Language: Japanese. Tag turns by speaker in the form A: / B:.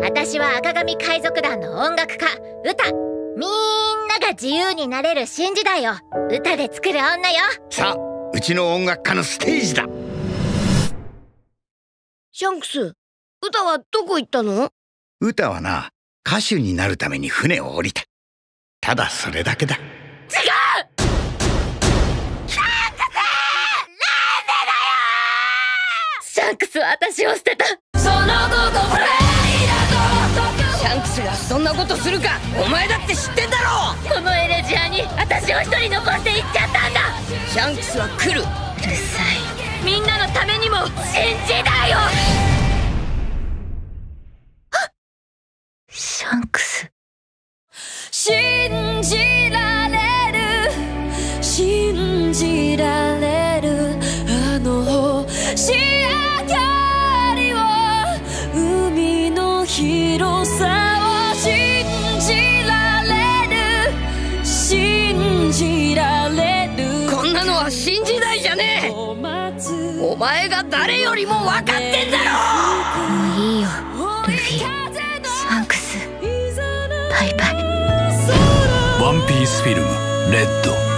A: 私は赤髪海賊団の音楽家歌みんなが自由になれる新時代を歌で作る女よ。
B: さあうちの音楽家のステージだ。
C: シャンクス歌はどこ行ったの？
B: 歌はな歌手になるために船を降りた。ただそれだけだ。違う！
A: シャンクスは私を捨てた
C: だとシャンクスがそんなことするかお前だって知ってんだろ
A: このエレジアに私を一人残して行っちゃったんだ
C: シャンクスは来る
A: うるさいみんなのためにも新時代をシャンクス。
C: 信じられる信じられるあの星明かりを海の広さなのは新時代じゃねえ。お前が誰よりも分かってんだろ！
A: もういいよルフィシャンクス。バイバイ。
D: ワンピースフィルムレッド